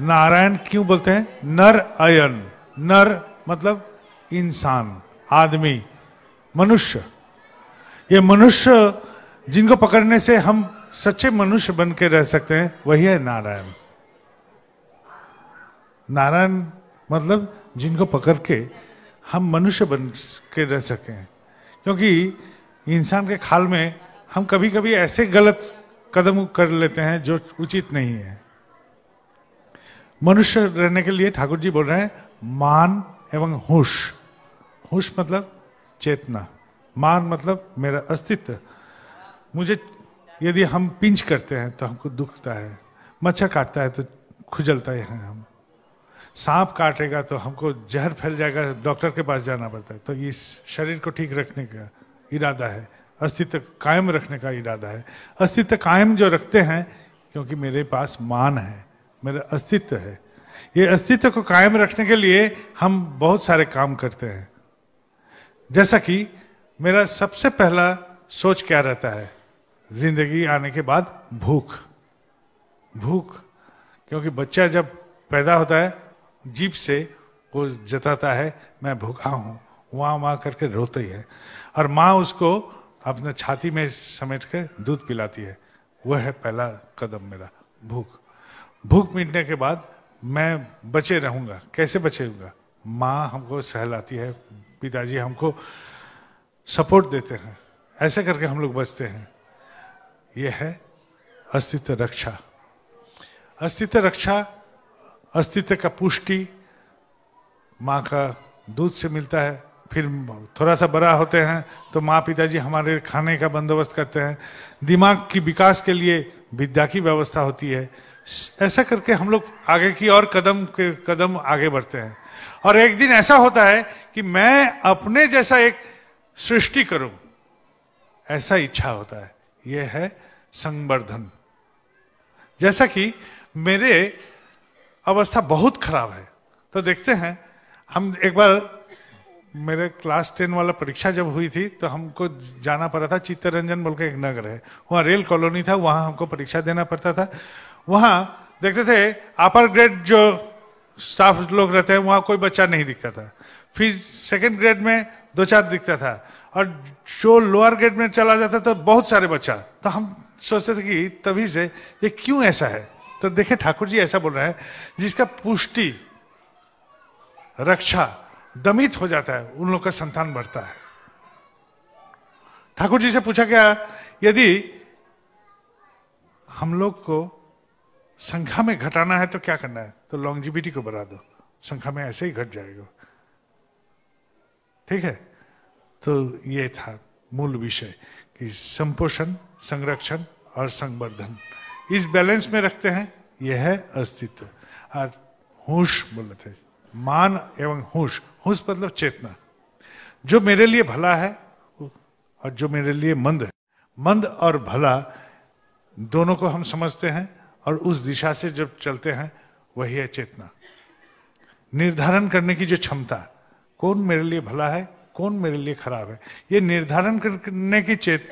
नारायण क्यों बोलते हैं? नर अयन। नर मतलब इंसान, आदमी, मनुष्य। ये मनुष्य जिनको पकड़ने से हम सच्चे मनुष्य बन के रह सकते हैं, वही है नारायण। नारायण मतलब जिनको पकड़ के हम मनुष्य बन के रह सकें क्योंकि इंसान के खाल में हम कभी कभी ऐसे गलत कदम कर लेते हैं जो उचित नहीं है। मनुष्य रहने के लिए ठाकुर जी बोल रहे हैं, मान एवं होश। होश मतलब चेतना। मान मतलब मेरा अस्तित्व। मुझे यदि हम पिंच करते हैं तो हमको दुखता है। मच्छर काटता है तो खुजलता है हम। सांप काटेगा तो हमको जहर फैल जाएगा, डॉक्टर के पास जाना पड़ता है। तो इस शरीर को ठीक रखने का इरादा है। अस्तित्व कायम रखने का इरादा है। अस्तित्व कायम जो रखते हैं, क्योंकि मेरे पास मान है। मेरा अस्तित्व है। ये अस्तित्व को कायम रखने के लिए हम बहुत सारे काम करते हैं। जैसा कि मेरा सबसे पहला सोच क्या रहता है? ज़िंदगी आने के बाद भूख। भूख, क्योंकि बच्चा जब पैदा होता है, जीप से वो जताता है, मैं भूखा हूँ। वहाँ वहाँ करके रोते ही है। और माँ उसको अपने छाती में समेट के दूध पिलाती है। वह है पहला कदम मेरा, भूख। भूख मिटने के बाद मैं बचे रहूँगा। कैसे बचे बचेगा? माँ हमको सहलाती है, पिताजी हमको सपोर्ट देते हैं। ऐसे करके हम लोग बचते हैं। यह है अस्तित्व रक्षा। अस्तित्व रक्षा, अस्तित्व का पुष्टि माँ का दूध से मिलता है। फिर थोड़ा सा बड़ा होते हैं तो माँ पिताजी हमारे खाने का बंदोबस्त करते हैं। दिमाग की विकास के लिए विद्या की व्यवस्था होती है। ऐसा करके हम लोग आगे की और कदम के कदम आगे बढ़ते हैं। और एक दिन ऐसा होता है कि मैं अपने जैसा एक सृष्टि करूँ, ऐसा इच्छा होता है। यह है संवर्धन। जैसा कि मेरे अवस्था बहुत खराब है। तो देखते हैं, हम एक बार मेरे क्लास टेन वाला परीक्षा जब हुई थी तो हमको जाना पड़ा था चित्तरंजन बोल के एक नगर है। वहाँ रेल कॉलोनी था, वहाँ हमको परीक्षा देना पड़ता था। वहाँ देखते थे अपर ग्रेड जो स्टाफ लोग रहते हैं, वहाँ कोई बच्चा नहीं दिखता था। फिर सेकेंड ग्रेड में दो चार दिखता था। और जो लोअर ग्रेड में चला जाता तो बहुत सारे बच्चा। तो हम सोचते थे कि तभी से ये क्यों ऐसा है? तो देखे, ठाकुर जी ऐसा बोल रहे हैं, जिसका पुष्टि, रक्षा दमित हो जाता है, उन लोग का संतान बढ़ता है। ठाकुर जी से पूछा गया, यदि हम लोग को संख्या में घटाना है तो क्या करना है? तो लॉन्जिबिटी को बढ़ा दो। संख्या में ऐसे ही घट जाएगा। ठीक है? तो ये था मूल विषय कि संपोषण, संरक्षण और संवर्धन। इस बैलेंस में रखते हैं, यह है अस्तित्व। और होश बोले थे मान एवं होश होश मतलब चेतना। जो मेरे लिए भला है और जो मेरे लिए मंद है। मंद और भला दोनों को हम समझते हैं और उस दिशा से जब चलते हैं, वही है चेतना। निर्धारण करने की जो क्षमता, कौन मेरे लिए भला है, कौन मेरे लिए खराब है, ये निर्धारण करने की चेत,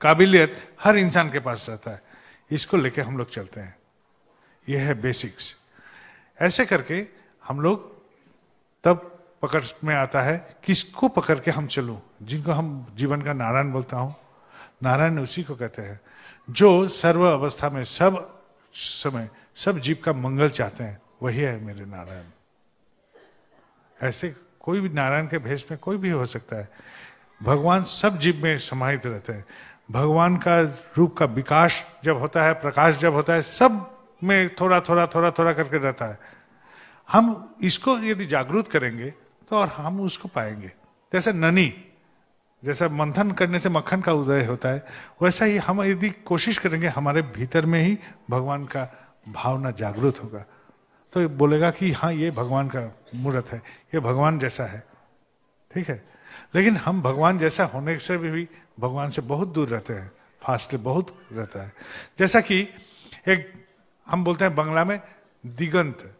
काबिलियत हर इंसान के पास रहता है। इसको लेके हम लोग चलते हैं। यह है बेसिक्स ऐसे करके हम लोग तब पकड़ में आता है, किसको पकड़ के हम चलूँ? जिनको हम जीवन का नारायण बोलता हूँ। नारायण उसी को कहते हैं, जो सर्व अवस्था में, सब समय, सब जीव का मंगल चाहते हैं, वही है मेरे नारायण। ऐसे कोई भी नारायण के भेष में कोई भी हो सकता है। भगवान सब जीव में समाहित रहते हैं। भगवान का रूप का विकास जब होता है, प्रकाश जब होता है, सब में थोड़ा थोड़ा थोड़ा थोड़ा करके रहता है। हम इसको यदि जागरूक करेंगे तो और हम उसको पाएँगे। जैसे ननी, जैसा मंथन करने से मक्खन का उदय होता है, वैसा ही हम यदि कोशिश करेंगे, हमारे भीतर में ही भगवान का भावना जागृत होगा। तो बोलेगा कि हाँ ये भगवान का मूर्त है, ये भगवान जैसा है। ठीक है? लेकिन हम भगवान जैसा होने से भी भगवान से बहुत दूर रहते हैं फासले बहुत रहता है। जैसा कि एक, हम बोलते हैं बंगला में दिगंत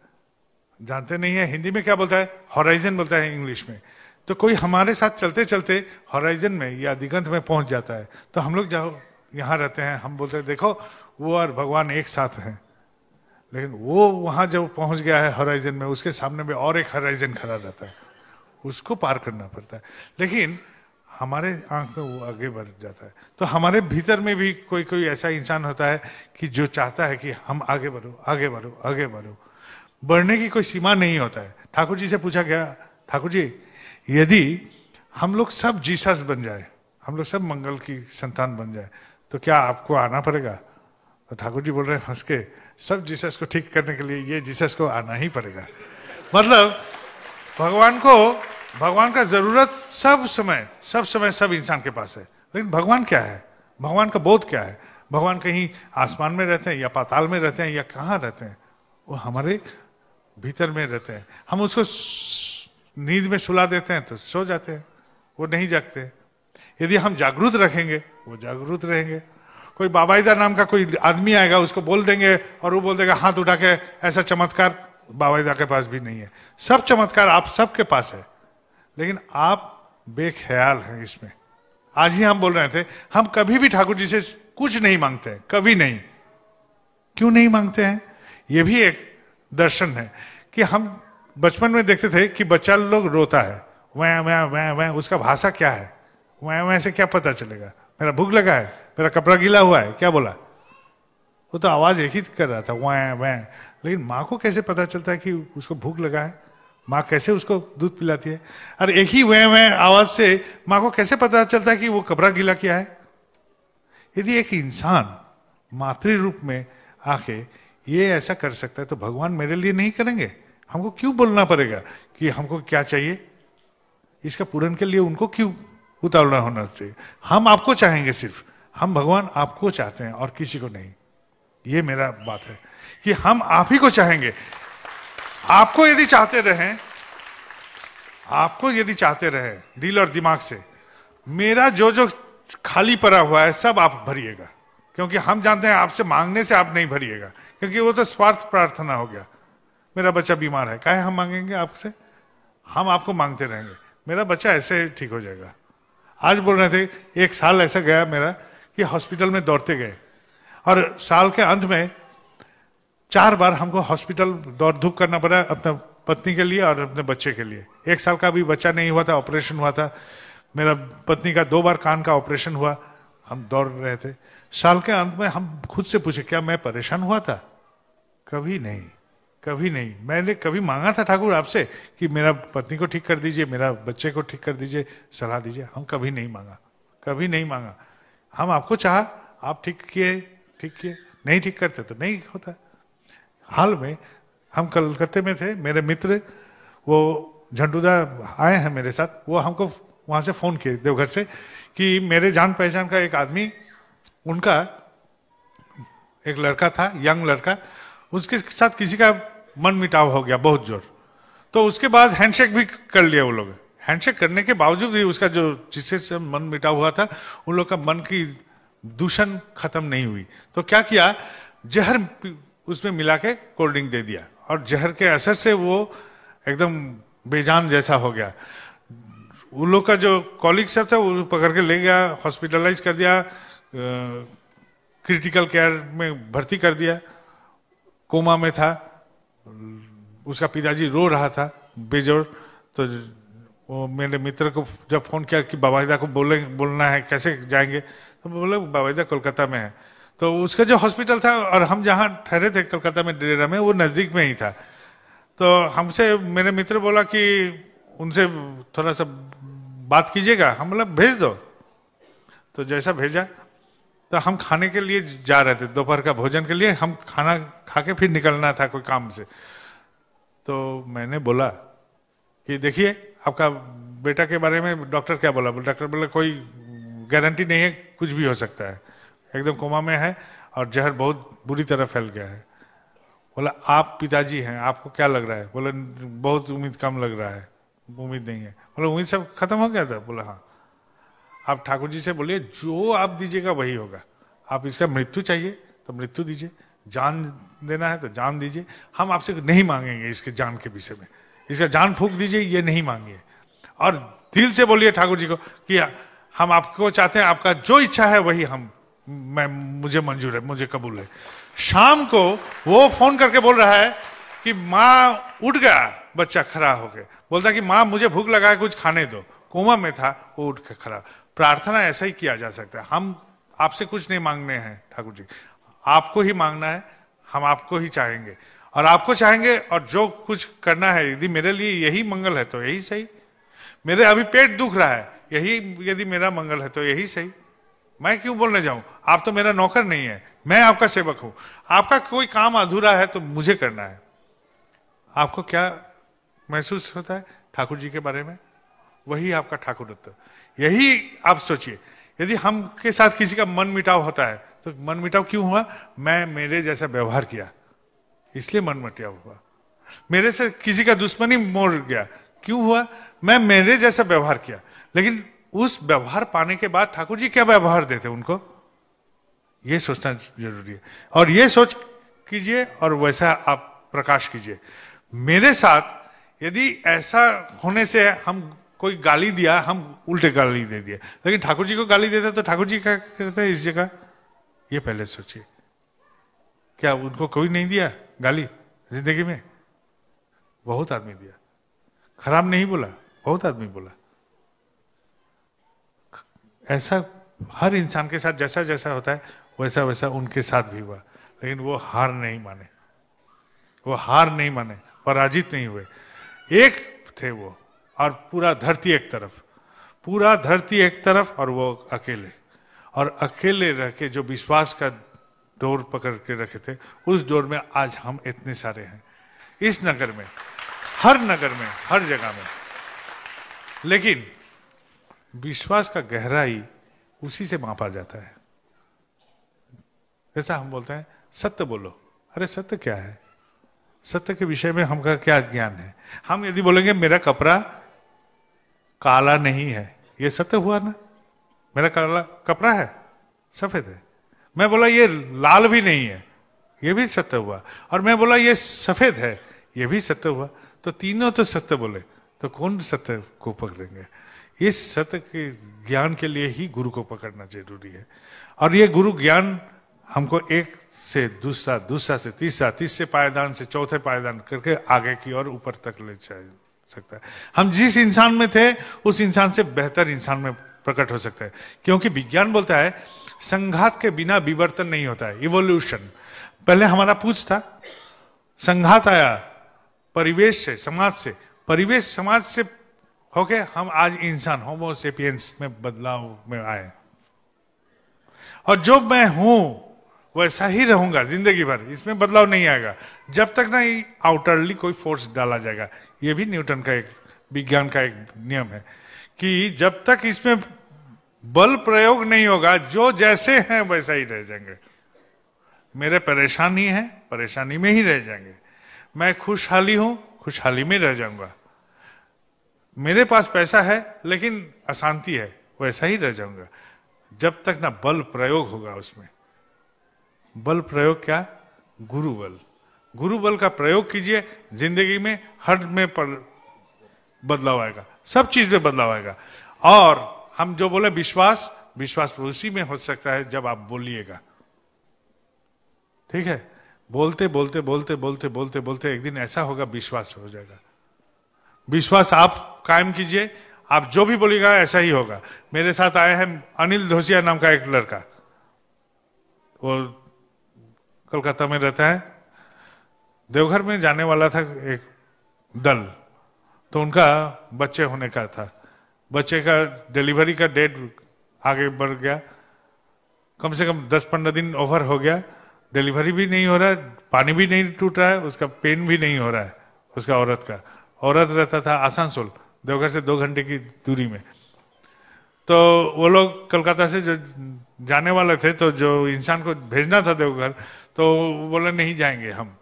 जानते नहीं है, हिंदी में क्या बोलता है? हॉराइजन बोलता है इंग्लिश में। तो कोई हमारे साथ चलते चलते हॉराइजन में या दिगंत में पहुँच जाता है। तो हम लोग जाओ, यहाँ रहते हैं, हम बोलते हैं, देखो, वो और भगवान एक साथ हैं। लेकिन वो वहाँ जब पहुँच गया है हॉराइजन में, उसके सामने में और एक हराइजन खड़ा रहता है। उसको पार करना पड़ता है। लेकिन हमारे आँख में वो आगे बढ़ जाता है। तो हमारे भीतर में भी कोई कोई ऐसा इंसान होता है कि जो चाहता है कि हम आगे बढ़ो आगे बढ़ो आगे बढ़ो। बढ़ने की कोई सीमा नहीं होता है। ठाकुर जी से पूछा गया, ठाकुर जी, यदि हम लोग सब जीसस बन जाए, हम लोग सब मंगल की संतान बन जाए तो क्या आपको आना पड़ेगा? तो ठाकुर जी बोल रहे हैं, हंस के, सब जीसस को ठीक करने के लिए ये जीसस को आना ही पड़ेगा। मतलब भगवान को, भगवान का ज़रूरत सब समय सब समय सब इंसान के पास है। लेकिन भगवान क्या है? भगवान का बोध क्या है? भगवान कहीं आसमान में रहते हैं या पाताल में रहते हैं या कहाँ रहते हैं? वो हमारे भीतर में रहते हैं। हम उसको नींद में सुला देते हैं तो सो जाते हैं, वो नहीं जागते। यदि हम जागरूक रखेंगे, वो जागरूक रहेंगे। कोई बाबाईदा नाम का कोई आदमी आएगा, उसको बोल देंगे और वो बोल देगा, हाथ उठा के ऐसा चमत्कार बाबाईदा के पास भी नहीं है। सब चमत्कार आप सबके पास है, लेकिन आप बेख्याल हैं इसमें। आज ही हम बोल रहे थे, हम कभी भी ठाकुर जी से कुछ नहीं मांगते हैं, कभी नहीं। क्यों नहीं मांगते हैं? ये भी एक दर्शन है कि हम बचपन में देखते थे कि बच्चा लोग रोता है। वह वह वह वह उसका भाषा क्या है? वह वह से क्या पता चलेगा? मेरा भूख लगा है, मेरा कपड़ा गीला हुआ है, क्या बोला? वो तो आवाज़ एक ही कर रहा था वह वह लेकिन माँ को कैसे पता चलता है कि उसको भूख लगा है? माँ कैसे उसको दूध पिलाती है? और एक ही वह वह आवाज़ से माँ को कैसे पता चलता है कि वो कपड़ा गीला किया है? यदि एक इंसान मातृ रूप में आके ये ऐसा कर सकता है तो भगवान मेरे लिए नहीं करेंगे? हमको क्यों बोलना पड़ेगा कि हमको क्या चाहिए? इसका पूरण के लिए उनको क्यों उतावला होना चाहिए? हम आपको चाहेंगे सिर्फ़। हम भगवान आपको चाहते हैं और किसी को नहीं। ये मेरा बात है कि हम आप ही को चाहेंगे। आपको यदि चाहते रहें, आपको यदि चाहते रहे, दिल और दिमाग से, मेरा जो जो खाली पड़ा हुआ है, सब आप भरिएगा। क्योंकि हम जानते हैं आपसे मांगने से आप नहीं भरिएगा। क्योंकि वो तो स्वार्थ प्रार्थना हो गया। मेरा बच्चा बीमार है। कहे हम मांगेंगे आपसे? हम आपको मांगते रहेंगे। मेरा बच्चा ऐसे ठीक हो जाएगा। आज बोल रहे थे, एक साल ऐसा गया मेरा कि हॉस्पिटल में दौड़ते गए। और साल के अंत में चार बार हमको हॉस्पिटल दौड़ धूप करना पड़ा अपने पत्नी के लिए और अपने बच्चे के लिए। एक साल का भी बच्चा नहीं हुआ था, ऑपरेशन हुआ था। मेरा पत्नी का दो बार कान का ऑपरेशन हुआ। हम दौड़ रहे थे। साल के अंत में हम खुद से पूछे, क्या मैं परेशान हुआ था? कभी नहीं कभी नहीं। मैंने कभी मांगा था ठाकुर आपसे कि मेरा पत्नी को ठीक कर दीजिए, मेरा बच्चे को ठीक कर दीजिए, सलाह दीजिए। हम कभी नहीं मांगा, कभी नहीं मांगा। हम आपको चाह, आप ठीक किए ठीक किए। नहीं ठीक करते तो नहीं होता। हाल में हम कलकत्ते में थे, मेरे मित्र, वो झंडूदा आए हैं मेरे साथ। वो हमको वहाँ से फ़ोन किए देवघर से कि मेरे जान पहचान का एक आदमी, उनका एक लड़का था, यंग लड़का उसके साथ किसी का मन मिटाव हो गया, बहुत ज़ोर। तो उसके बाद हैंडशेक भी कर लिया वो लोग। हैंडशेक करने के बावजूद भी उसका जो जिससे से मन मिटाव हुआ था, उन लोग का मन की दूषण खत्म नहीं हुई। तो क्या किया? जहर उसमें मिला के कोल्ड ड्रिंक दे दिया। और जहर के असर से वो एकदम बेजान जैसा हो गया। उन लोग का जो कॉलिग सब था, वो पकड़ के ले गया हॉस्पिटलाइज कर दिया क्रिटिकल केयर में भर्ती कर दिया। कोमा में था। उसका पिताजी रो रहा था बेजोर तो वो मेरे मित्र को जब फ़ोन किया कि बाबाईदा को बोले, बोलना है, कैसे जाएँगे? तो बोले बाबाईदा कोलकाता में है। तो उसका जो हॉस्पिटल था और हम जहाँ ठहरे थे कोलकाता में डेरा में, वो नज़दीक में ही था। तो हमसे, मेरे मित्र बोला कि उनसे थोड़ा सा बात कीजिएगा। हम बोला, भेज दो। तो जैसा भेजा तो हम खाने के लिए जा रहे थे, दोपहर का भोजन के लिए हम खाना खा के फिर निकलना था कोई काम से। तो मैंने बोला कि देखिए, आपका बेटा के बारे में डॉक्टर क्या बोला? डॉक्टर बोला, कोई गारंटी नहीं है, कुछ भी हो सकता है। एकदम कोमा में है और जहर बहुत बुरी तरह फैल गया है। बोला, आप पिताजी हैं, आपको क्या लग रहा है? बोला, बहुत उम्मीद कम लग रहा है, उम्मीद नहीं है। बोला, उम्मीद सब खत्म हो गया था? बोला हाँ। आप ठाकुर जी से बोलिए, जो आप दीजिएगा वही होगा। आप इसका मृत्यु चाहिए तो मृत्यु दीजिए। जान देना है तो जान दीजिए। हम आपसे नहीं मांगेंगे इसके जान के विषय में। इसका जान फूक दीजिए, ये नहीं मांगिए। और दिल से बोलिए ठाकुर जी को कि हम आपको चाहते हैं, आपका जो इच्छा है वही हम, मैं, मुझे मंजूर है, मुझे कबूल है। शाम को वो फ़ोन करके बोल रहा है कि माँ उठ गया, बच्चा खड़ा होके बोलता कि माँ, मुझे भूख लगा है, कुछ खाने दो। कोमा में था, वो उठ के खड़ा। प्रार्थना ऐसा ही किया जा सकता है। हम आपसे कुछ नहीं मांगने हैं, ठाकुर जी। आपको ही मांगना है, हम आपको ही चाहेंगे। और आपको चाहेंगे और जो कुछ करना है, यदि मेरे लिए यही मंगल है तो यही सही। मेरे अभी पेट दुख रहा है, यही यदि मेरा मंगल है तो यही सही। मैं क्यों बोलने जाऊँ? आप तो मेरा नौकर नहीं है, मैं आपका सेवक हूँ। आपका कोई काम अधूरा है तो मुझे करना है। आपको क्या महसूस होता है ठाकुर जी के बारे में? वही आपका ठाकुरत्व यही आप सोचिए। यदि हम के साथ किसी का मन मिटाव होता है तो मन मिटाव क्यों हुआ? मैं मेरे जैसा व्यवहार किया, इसलिए मन मिटाव हुआ। मेरे से किसी का दुश्मनी मोड़ गया, क्यों हुआ? मैं मेरे जैसा व्यवहार किया, लेकिन उस व्यवहार पाने के बाद ठाकुर जी क्या व्यवहार देते उनको? ये सोचना ज़रूरी है। और ये सोच कीजिए और वैसा आप प्रकाश कीजिए। मेरे साथ यदि ऐसा होने से हम कोई गाली दिया, हम उल्टे गाली दे दिए। लेकिन ठाकुर जी को गाली देते तो ठाकुर जी क्या करते हैं इस जगह? ये पहले सोचिए। क्या उनको कोई नहीं दिया गाली ज़िंदगी में? बहुत आदमी दिया। खराब नहीं बोला, बहुत आदमी बोला। ऐसा हर इंसान के साथ जैसा जैसा होता है, वैसा वैसा उनके साथ भी हुआ। लेकिन वो हार नहीं माने। वो हार नहीं माने, पराजित नहीं हुए। एक थे वो। और पूरा धरती एक तरफ़। पूरा धरती एक तरफ़ और वो अकेले। और अकेले रह के जो विश्वास का डोर पकड़ के रखे थे, उस डोर में आज हम इतने सारे हैं। इस नगर में, हर नगर में, हर जगह में। लेकिन विश्वास का गहराई उसी से मापा जाता है। जैसा हम बोलते हैं, सत्य बोलो। अरे सत्य क्या है? सत्य के विषय में हमका क्या ज्ञान है? हम यदि बोलेंगे, मेरा कपड़ा काला नहीं है। ये सत्य हुआ ना? मेरा काला कपड़ा है, सफ़ेद है। मैं बोला, ये लाल भी नहीं है, ये भी सत्य हुआ। और मैं बोला, ये सफ़ेद है, ये भी सत्य हुआ। तो तीनों तो सत्य बोले तो कौन सत्य को पकड़ेंगे? इस सत्य के ज्ञान के लिए ही गुरु को पकड़ना ज़रूरी है। और ये गुरु ज्ञान हमको एक से दूसरा दूसरा से तीसरा, तीसरे पायदान से चौथे पायदान करके आगे की और ऊपर तक ले जा सकता है। हम जिस इंसान में थे, उस इंसान से बेहतर इंसान में प्रकट हो सकता है। क्योंकि विज्ञान बोलता है, संघात के बिना विवर्तन नहीं होता है इवोल्यूशन पहले हमारा पूछ था, संघात आया, परिवेश से, समाज से। परिवेश, समाज से होके हम आज इंसान होमोसेपियंस में बदलाव में आए। और जो मैं हूँ वैसा ही रहूँगा, ज़िंदगी भर। इसमें बदलाव नहीं आएगा। जब तक ना आउटरली कोई फोर्स डाला जाएगा, ये भी न्यूटन का एक, विज्ञान का एक नियम है कि जब तक इसमें बल प्रयोग नहीं होगा, जो जैसे हैं वैसा ही रह जाएँगे। मेरे परेशानी है, परेशानी में ही रह जाएँगे। मैं खुशहाली हूँ, खुशहाली में रह जाऊँगा। मेरे पास पैसा है, लेकिन अशांति है, वैसा ही रह जाऊँगा। जब तक ना बल प्रयोग होगा उसमें बल प्रयोग क्या? गुरु बल गुरु बल का प्रयोग कीजिए, ज़िंदगी में हर में पर बदलाव आएगा। सब चीज़ में बदलाव आएगा। और हम जो बोले विश्वास विश्वास उसी में हो सकता है जब आप बोलिएगा। ठीक है? बोलते बोलते बोलते बोलते बोलते बोलते एक दिन ऐसा होगा, विश्वास हो जाएगा। विश्वास आप कायम कीजिए। आप जो भी बोलेगा ऐसा ही होगा। मेरे साथ आए हैं अनिल धोसिया नाम का एक लड़का। वो कोलकाता में रहता है। देवघर में जाने वाला था एक दल तो उनका बच्चे होने का था। बच्चे का डिलीवरी का डेट आगे बढ़ गया। कम से कम दस पंद्रह दिन ओवर हो गया। डिलीवरी भी नहीं हो रहा है, पानी भी नहीं टूट रहा है, उसका पेन भी नहीं हो रहा है, उसका औरत का। औरत रहता था आसानसोल, देवघर से दो घंटे की दूरी में। तो वो लोग कलकत्ता से जो जाने वाले थे तो जो इंसान को भेजना था देवघर तो बोले, नहीं जाएँगे हम।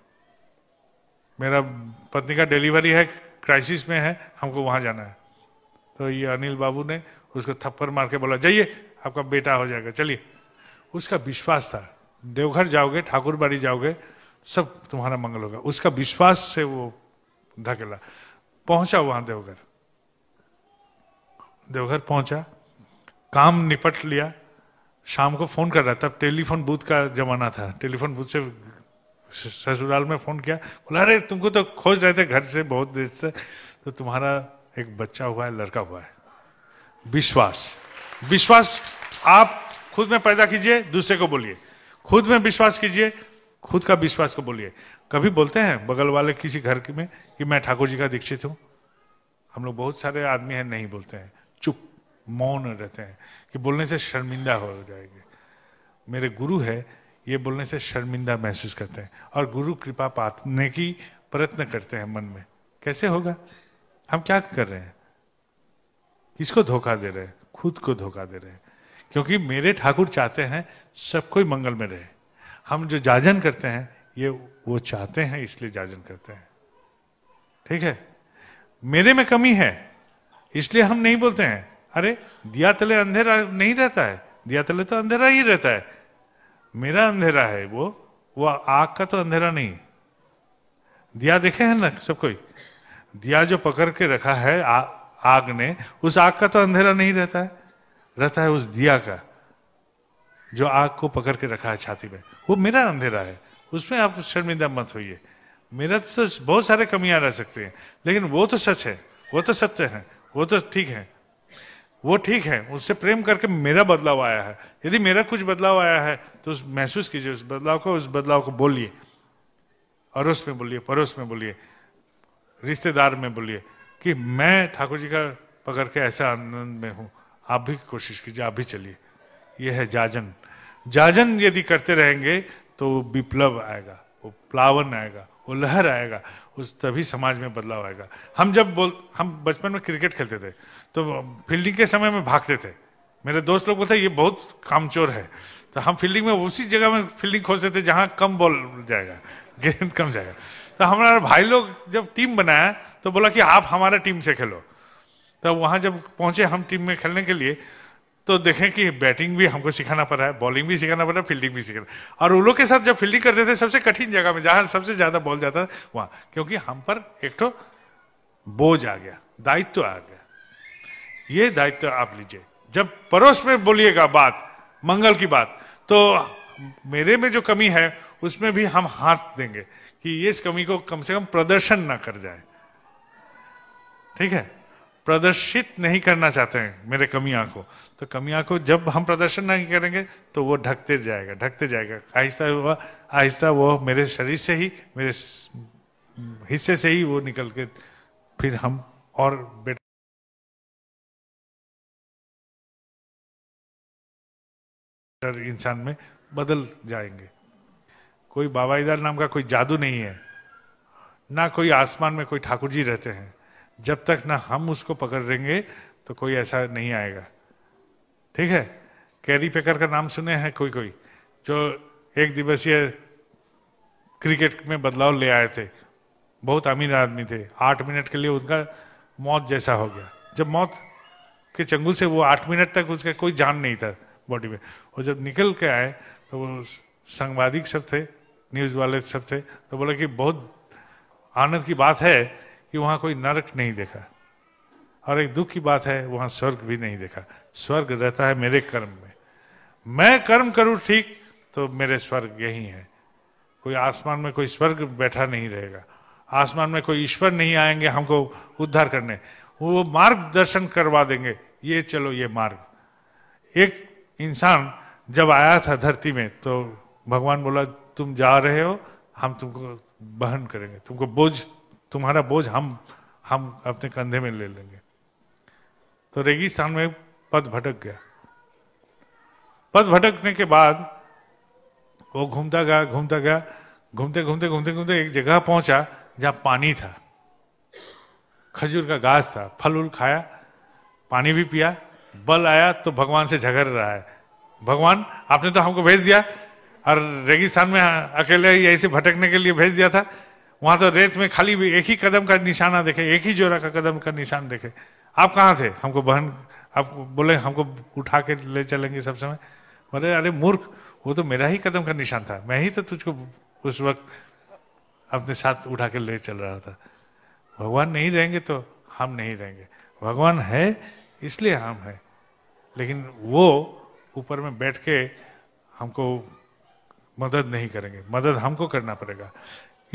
मेरा पत्नी का डिलीवरी है, क्राइसिस में है, हमको वहाँ जाना है। तो ये अनिल बाबू ने उसको थप्पड़ मार के बोला, जाइए, आपका बेटा हो जाएगा, चलिए। उसका विश्वास था, देवघर जाओगे ठाकुर बाड़ी जाओगे, सब तुम्हारा मंगल होगा। उसका विश्वास से वो धकेला। पहुँचा वहाँ देवघर। देवघर पहुँचा, काम निपट लिया शाम को फ़ोन कर रहा तब टेलीफोन बूथ का जमाना था। टेलीफोन बूथ से ससुराल में फ़ोन किया। बोला, अरे, तुमको तो खोज रहे थे घर से बहुत देर से तो तुम्हारा एक बच्चा हुआ है, लड़का हुआ है। विश्वास। विश्वास, आप खुद में पैदा कीजिए, दूसरे को बोलिए। खुद में विश्वास कीजिए, खुद का विश्वास को बोलिए। कभी बोलते हैं बगल वाले किसी घर में कि मैं ठाकुर जी का दीक्षित हूँ? हम लोग बहुत सारे आदमी हैं, नहीं बोलते हैं। मौन रहते हैं कि बोलने से शर्मिंदा हो जाएँगे। मेरे गुरु है, ये बोलने से शर्मिंदा महसूस करते हैं और गुरु कृपा पाने की प्रयत्न करते हैं मन में। कैसे होगा? हम क्या कर रहे हैं? किसको धोखा दे रहे हैं? खुद को धोखा दे रहे हैं। क्योंकि मेरे ठाकुर चाहते हैं सब कोई मंगल में रहे। हम जो जाजन करते हैं, ये वो चाहते हैं, इसलिए जाजन करते हैं। ठीक है? मेरे में कमी है, इसलिए हम नहीं बोलते हैं। अरे दिया तले अंधेरा नहीं रहता है। दिया तले तो अंधेरा ही रहता है। मेरा अंधेरा है वो। वो आग का तो अंधेरा नहीं। दिया देखे हैं ना सब कोई? दिया जो पकड़ के रखा है आ, आग ने उस आग का तो अंधेरा नहीं रहता है। रहता है उस दिया का जो आग को पकड़ के रखा है छाती में। वो मेरा अंधेरा है। उसमें आप शर्मिंदा मत होइए। मेरा तो बहुत सारे कमियाँ रह सकते हैं। लेकिन वो तो सच है। वो तो सत्य है। वो तो ठीक है। वो ठीक है, उससे प्रेम करके मेरा बदलाव आया है। यदि मेरा कुछ बदलाव आया है तो उस, महसूस कीजिए उस बदलाव को, उस बदलाव को बोलिए। अड़ोस में बोलिए पड़ोस में बोलिए, रिश्तेदार में बोलिए कि मैं ठाकुर जी का पकड़ के ऐसा आनंद में हूँ, आप भी कोशिश कीजिए, आप भी चलिए। यह है जाजन। जाजन यदि करते रहेंगे तो विप्लव आएगा, वो प्लावन आएगा। वो लहर आएगा, उस तभी समाज में बदलाव आएगा। हम जब बोल, हम बचपन में क्रिकेट खेलते थे तो फील्डिंग के समय में भागते थे। मेरे दोस्त लोग बोलते, ये बहुत कामचोर है। तो हम फील्डिंग में, उसी जगह में फील्डिंग खोजते थे, जहाँ कम बॉल जाएगा, गेंद कम जाएगा। तो हमारे भाई लोग जब टीम बनाया तो बोला कि आप हमारे टीम से खेलो। तो वहाँ जब पहुँचे हम टीम में खेलने के लिए तो देखें कि बैटिंग भी हमको सिखाना पड़ है बॉलिंग भी सिखाना पड़ रहा है फील्डिंग भी सिखाना और उन लोग के साथ जब फील्डिंग करते थे, सबसे कठिन जगह में, जहाँ सबसे ज़्यादा बॉल जाता था, वहाँ। क्योंकि हम पर एक तो बोझ आ गया, दायित्व तो आ गया। ये दायित्व तो आप लीजिए। जब पड़ोस में बोलिएगा बात, मंगल की बात तो मेरे में जो कमी है, उसमें भी हम हाथ देंगे कि इस कमी को कम से कम प्रदर्शन ना कर जाए। ठीक है? प्रदर्शित नहीं करना चाहते हैं मेरे कमियाँ को तो कमियाँ को जब हम प्रदर्शन नहीं करेंगे तो वो ढकते जाएगा ढकते जाएगा। आहिस्ता हुआ, आहिस्ता वो मेरे शरीर से ही, मेरे हिस्से से ही वो निकल के फिर हम और बेटर इंसान में बदल जाएँगे। कोई बाबा इधर नाम का कोई जादू नहीं है। ना कोई आसमान में कोई ठाकुर जी रहते हैं। जब तक ना हम उसको पकड़ लेंगे तो कोई ऐसा नहीं आएगा। ठीक है? कैरी पेकर का नाम सुने हैं कोई कोई? जो एक दिवसीय क्रिकेट में बदलाव ले आए थे। बहुत अमीर आदमी थे। आठ मिनट के लिए उनका मौत जैसा हो गया। जब मौत के चंगुल से वो आठ मिनट तक उसका कोई जान नहीं था बॉडी में। और जब निकल के आए तो वो संवादिक सब थे, न्यूज़ वाले सब थे तो बोला कि बहुत आनंद की बात है कि वहाँ कोई नरक नहीं देखा। और एक दुख की बात है, वहाँ स्वर्ग भी नहीं देखा। स्वर्ग रहता है मेरे कर्म में। मैं कर्म करूँ ठीक तो मेरे स्वर्ग यही है। कोई आसमान में कोई स्वर्ग बैठा नहीं रहेगा। आसमान में कोई ईश्वर नहीं आएँगे हमको उद्धार करने। वो मार्गदर्शन करवा देंगे। ये चलो, ये मार्ग। एक इंसान जब आया था धरती में तो भगवान बोला, तुम जा रहे हो, हम तुमको बहन करेंगे। तुमको बोझ तुम्हारा बोझ हम हम अपने कंधे में ले लेंगे। तो रेगिस्तान में पद भटक गया। पद भटकने के बाद वो घूमता गया घूमता गया, घूमते घूमते घूमते घूमते एक जगह पहुँचा जहाँ पानी था। खजूर का घास था, फल उल खाया, पानी भी पिया, बल आया तो भगवान से झगड़ रहा है। भगवान, आपने तो हमको भेज दिया, और रेगिस्तान में अकेले ऐसे भटकने के लिए भेज दिया था। वहाँ तो रेत में खाली भी एक ही कदम का निशाना देखे, एक ही जोरा का कदम का निशान देखे। आप कहाँ थे? हमको बहन, आप बोले, हमको उठा के ले चलेंगे सब समय। बोले, अरे मूर्ख, वो तो मेरा ही कदम का निशान था। मैं ही तो तुझको उस वक्त अपने साथ उठा के ले चल रहा था। भगवान नहीं रहेंगे तो हम नहीं रहेंगे। भगवान है, इसलिए हम है। लेकिन वो ऊपर में बैठ के हमको मदद नहीं करेंगे। मदद हमको करना पड़ेगा।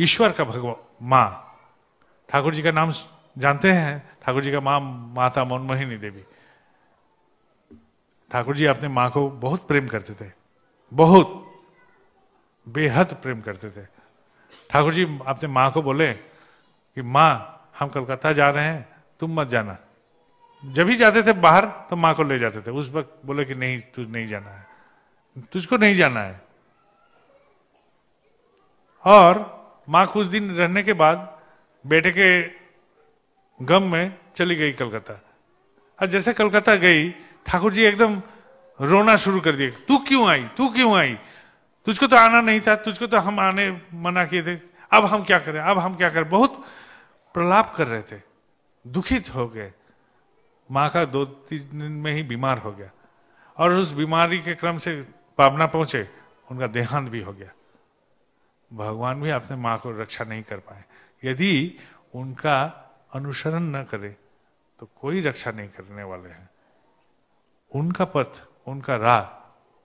ईश्वर का भगवान माँ। ठाकुर जी का नाम जानते हैं? ठाकुर जी का माँ, माता मोहनमोहिनी देवी। ठाकुर जी अपने माँ को बहुत प्रेम करते थे। बहुत, बेहद प्रेम करते थे। ठाकुर जी अपने माँ को बोले कि, माँ, हम कलकत्ता जा रहे हैं, तुम मत जाना। जब ही जाते थे बाहर तो माँ को ले जाते थे। उस वक्त बोले कि, नहीं तुझ नहीं जाना है। तुझको नहीं जाना है। और माँ कुछ दिन रहने के बाद बेटे के गम में चली गई कलकत्ता। और जैसे कलकत्ता गई, ठाकुर जी एकदम रोना शुरू कर दिए, तू क्यों आई? तू क्यों आई? तुझको तो आना नहीं था, तुझको तो हम आने मना किए थे। अब हम क्या करें? अब हम क्या करें? बहुत प्रलाप कर रहे थे। दुखित हो गए। माँ का दो तीन दिन में ही बीमार हो गया। और उस बीमारी के क्रम से पावना पहुँचे, उनका देहांत भी हो गया। भगवान भी अपने माँ को रक्षा नहीं कर पाए। यदि उनका अनुसरण न करे तो कोई रक्षा नहीं करने वाले हैं। उनका पथ, उनका राह,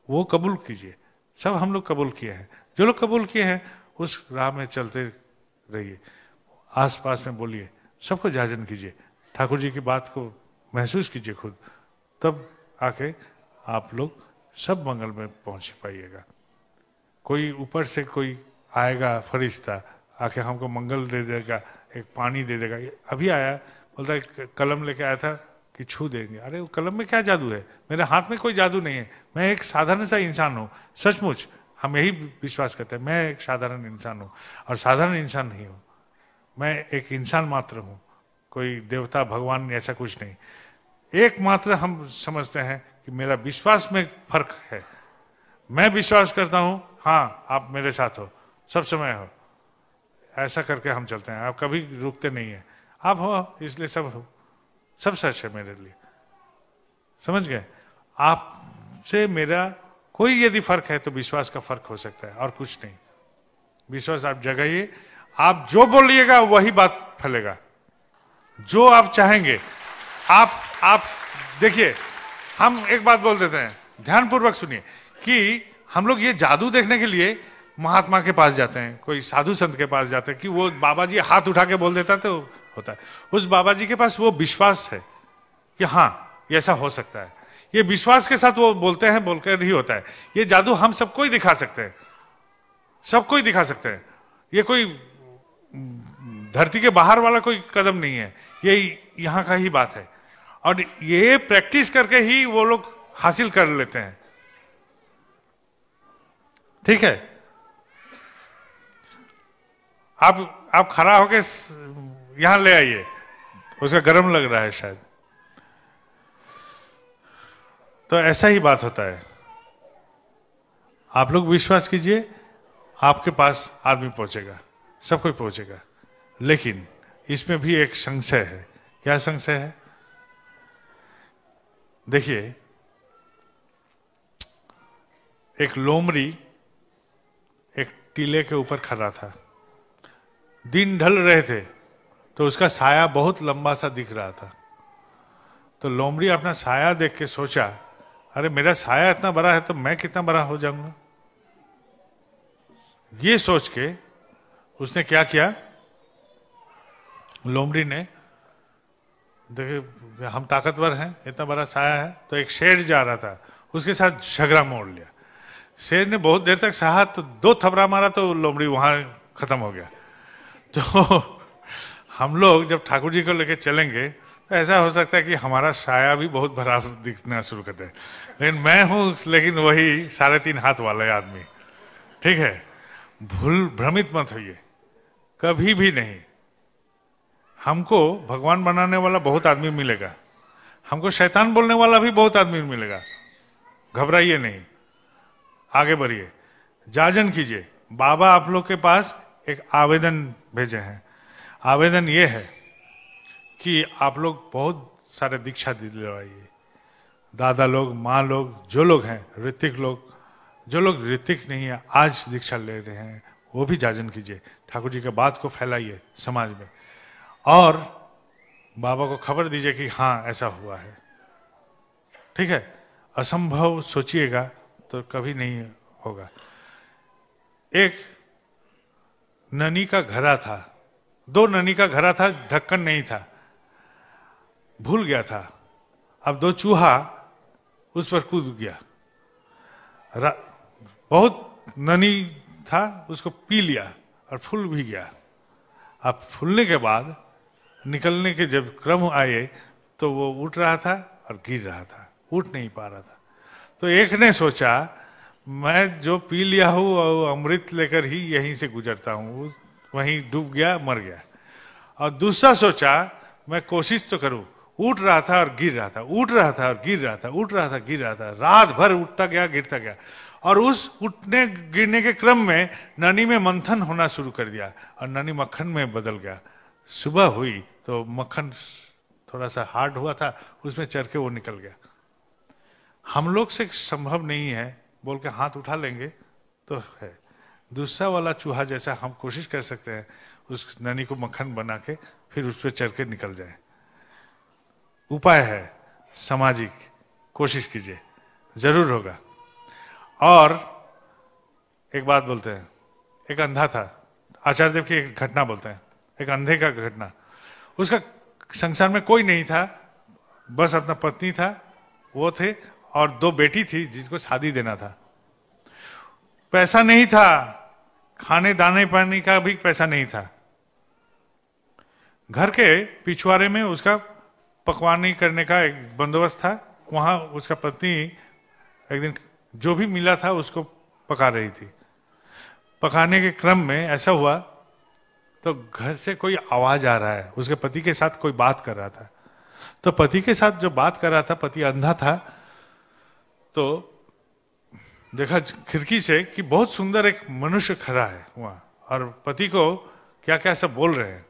वो कबूल कीजिए। सब हम लोग कबूल किए हैं। जो लोग कबूल किए हैं, उस राह में चलते रहिए। आसपास में बोलिए, सबको जाजन कीजिए। ठाकुर जी की बात को महसूस कीजिए खुद। तब आके आप लोग सब मंगल में पहुँच पाइएगा। कोई ऊपर से कोई आएगा फरिश्ता, आके हमको मंगल दे देगा, एक पानी दे देगा। अभी आया, बोलता है कलम लेके आया था कि छू देंगे। अरे, वो कलम में क्या जादू है? मेरे हाथ में कोई जादू नहीं है। मैं एक साधारण सा इंसान हूँ। सचमुच, हम यही विश्वास करते हैं, मैं एक साधारण इंसान हूँ। और साधारण इंसान नहीं हूँ। मैं एक इंसान मात्र हूँ। कोई देवता, भगवान, ऐसा कुछ नहीं। एकमात्र हम समझते हैं कि मेरा विश्वास में फ़र्क है। मैं विश्वास करता हूँ हाँ आप मेरे साथ हो। सब समय हो। ऐसा करके हम चलते हैं। आप कभी रुकते नहीं है। आप हो, इसलिए सब हो। सब सच है मेरे लिए। समझ गए? आपसे मेरा कोई यदि फ़र्क है तो विश्वास का फ़र्क हो सकता है, और कुछ नहीं। विश्वास आप जगाइए। आप जो बोलिएगा, वही बात फैलेगा। जो आप चाहेंगे। आप आप, देखिए, हम एक बात बोल देते हैं। ध्यानपूर्वक सुनिए कि हम लोग ये जादू देखने के लिए महात्मा के पास जाते हैं, कोई साधु संत के पास जाते हैं, कि वो बाबा जी हाथ उठा के बोल देता तो होता है। उस बाबा जी के पास वो विश्वास है कि हाँ ऐसा हो सकता है। ये विश्वास के साथ वो बोलते हैं बोलकर ही होता है। ये जादू हम सबको ही दिखा सकते हैं। सबको ही दिखा सकते हैं। ये कोई धरती के बाहर वाला कोई कदम नहीं है। ये यहाँ का ही बात है। और ये प्रैक्टिस करके ही वो लोग हासिल कर लेते हैं। ठीक है? आप आप खड़ा होके यहाँ ले आइए। उसका गर्म लग रहा है शायद। तो ऐसा ही बात होता है। आप लोग विश्वास कीजिए, आपके पास आदमी पहुंचेगा, सब कोई पहुंचेगा। लेकिन इसमें भी एक संशय है। क्या संशय है? देखिए, एक लोमड़ी एक टीले के ऊपर खड़ा था। दिन ढल रहे थे तो उसका साया बहुत लंबा सा दिख रहा था। तो लोमड़ी अपना साया देख के सोचा, अरे, मेरा साया इतना बड़ा है तो मैं कितना बड़ा हो जाऊँगा? ये सोच के उसने क्या किया? लोमड़ी ने, देखिए, हम ताकतवर हैं, इतना बड़ा साया है। तो एक शेर जा रहा था, उसके साथ झगड़ा मोड़ लिया। शेर ने बहुत देर तक सहा तो दो थपरा मारा तो लोमड़ी वहाँ खत्म हो गया। तो हम लोग जब ठाकुर जी को लेके चलेंगे तो ऐसा हो सकता है कि हमारा साया भी बहुत भरा दिखना शुरू कर दे। लेकिन मैं हूँ, लेकिन वही साढ़े तीन हाथ वाले आदमी। ठीक है? भूल, भ्रमित मत होइए। कभी भी नहीं। हमको भगवान बनाने वाला बहुत आदमी मिलेगा। हमको शैतान बोलने वाला भी बहुत आदमी मिलेगा। घबराइए नहीं। आगे बढ़िए। जाजन कीजिए। बाबा आप लोग के पास एक आवेदन भेजे हैं। आवेदन ये है कि आप लोग बहुत सारे दीक्षा दिलवाइए। दादा लोग, माँ लोग, जो लोग हैं, ऋतिक लोग, जो लोग ऋतिक नहीं है, आज दीक्षा ले रहे हैं, वो भी जाजन कीजिए। ठाकुर जी के बात को फैलाइए समाज में। और बाबा को खबर दीजिए कि हाँ ऐसा हुआ है। ठीक है? असंभव सोचिएगा तो कभी नहीं होगा। एक ननी का घरा था। दो ननी का घरा था, ढक्कन नहीं था। भूल गया था। अब दो चूहा उस पर कूद गया। बहुत ननी था, उसको पी लिया और फूल भी गया। अब फूलने के बाद, निकलने के जब क्रम आए तो वो उठ रहा था और गिर रहा था। उठ नहीं पा रहा था। तो एक ने सोचा मैं जो पी लिया हूँ और अमृत लेकर ही यहीं से गुजरता हूँ वहीं डूब गया, मर गया। और दूसरा सोचा, मैं कोशिश तो करूँ, उठ रहा था और गिर रहा था, उठ रहा था और गिर रहा था, उठ रहा था, गिर रहा था, रात भर उठता गया, गिरता गया। और उस उठने, गिरने के क्रम में ननी में मंथन होना शुरू कर दिया और ननी मक्खन में बदल गया। सुबह हुई तो मक्खन थोड़ा सा हार्ड हुआ था, उसमें चढ़ के वो निकल गया। हम लोग से संभव नहीं है बोल के हाथ उठा लेंगे तो है। दूसरा वाला चूहा जैसा हम कोशिश कर सकते हैं, उस ननी को मक्खन बना के फिर उस पर चढ़ के निकल जाए। उपाय है, सामाजिक, कोशिश कीजिए, ज़रूर होगा। और एक बात बोलते हैं, एक अंधा था, आचार्य देव की एक घटना बोलते हैं, एक अंधे का घटना। उसका संसार में कोई नहीं था, बस अपना पत्नी था, वो थे और दो बेटी थी जिनको शादी देना था। पैसा नहीं था। खाने, दाने, पानी का भी पैसा नहीं था। घर के पिछवाड़े में उसका पकवानी करने का एक बंदोबस्त था। वहाँ उसका पत्नी एक दिन जो भी मिला था उसको पका रही थी। पकाने के क्रम में ऐसा हुआ तो घर से कोई आवाज़ आ रहा है। उसके पति के साथ कोई बात कर रहा था। तो पति के साथ जो बात कर रहा था, पति अंधा था तो देखा खिड़की से कि बहुत सुंदर एक मनुष्य खड़ा है वहाँ, और पति को क्या क्या सब बोल रहे हैं।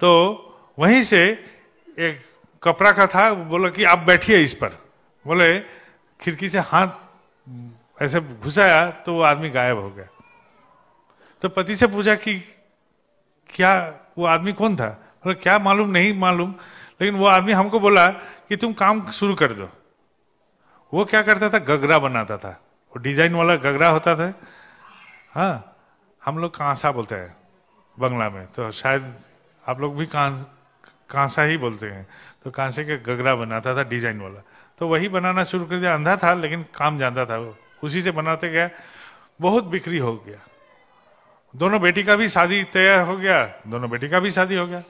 तो वहीं से एक कपड़ा का था बोला कि आप बैठिए इस पर। बोले, खिड़की से हाथ ऐसे घुसाया तो वो आदमी गायब हो गया। तो पति से पूछा कि क्या वो आदमी कौन था? बोला, क्या मालूम, नहीं मालूम। लेकिन वो आदमी हमको बोला कि तुम काम शुरू कर दो। वो क्या करता था? गगरा बनाता था। वो डिज़ाइन वाला गगरा होता था। हाँ हम लोग कांसा बोलते हैं बंगला में। तो शायद आप लोग भी कांसा ही बोलते हैं। तो कांसे के गगरा बनाता था डिज़ाइन वाला। तो वही बनाना शुरू कर दिया। अंधा था, लेकिन काम जानता था वो। उसी से बनाते गया। बहुत बिक्री हो गया। दोनों बेटी का भी शादी तैयार हो गया। दोनों बेटी का भी शादी हो गया।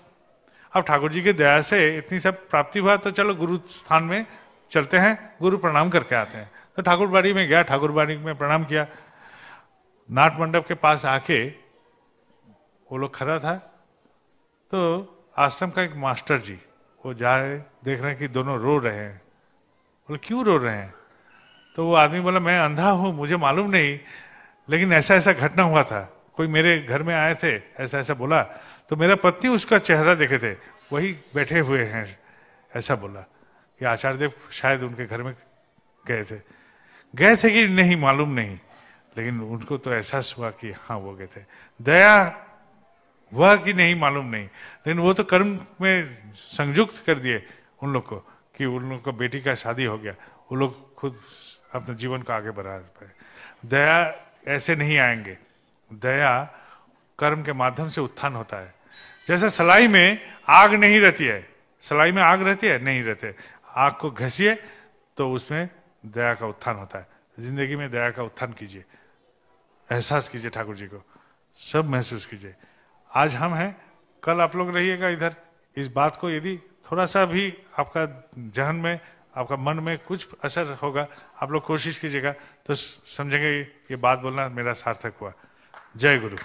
अब ठाकुर जी की दया से इतनी सब प्राप्ति हुआ तो चलो गुरु स्थान में चलते हैं, गुरु प्रणाम करके आते हैं। तो ठाकुर बाड़ी में गया, ठाकुर बाड़ी में प्रणाम किया। नाट मंडप के पास आके वो लोग खड़ा था। तो आश्रम का एक मास्टर जी, वो जाए देख रहे हैं कि दोनों रो रहे हैं। बोले, क्यों रो रहे हैं? तो वो आदमी बोला, मैं अंधा हूँ, मुझे मालूम नहीं, लेकिन ऐसा ऐसा घटना हुआ था। कोई मेरे घर में आए थे ऐसा ऐसा बोला तो मेरा पत्नी उसका चेहरा देखे थे, वही बैठे हुए हैं, ऐसा बोला कि आचार्य देव शायद उनके घर में गए थे। गए थे कि नहीं, मालूम नहीं, लेकिन उनको तो एहसास हुआ कि हाँ वो गए थे। दया हुआ कि नहीं, मालूम नहीं, लेकिन वो तो कर्म में संयुक्त कर दिए उन लोग को कि उन लोग का बेटी का शादी हो गया, वो लोग खुद अपने जीवन को आगे बढ़ा पाए दया ऐसे नहीं आएँगे। दया कर्म के माध्यम से उत्थान होता है। जैसे सलाई में आग नहीं रहती है। सलाई में आग रहती है, नहीं रहते आग को घसीए तो उसमें दया का उत्थान होता है। ज़िंदगी में दया का उत्थान कीजिए। एहसास कीजिए ठाकुर जी को। सब महसूस कीजिए। आज हम हैं, कल आप लोग रहिएगा इधर। इस बात को यदि थोड़ा सा भी आपका जहन में, आपका मन में कुछ असर होगा, आप लोग कोशिश कीजिएगा। तो समझेंगे ये बात बोलना मेरा सार्थक हुआ। जय गुरु।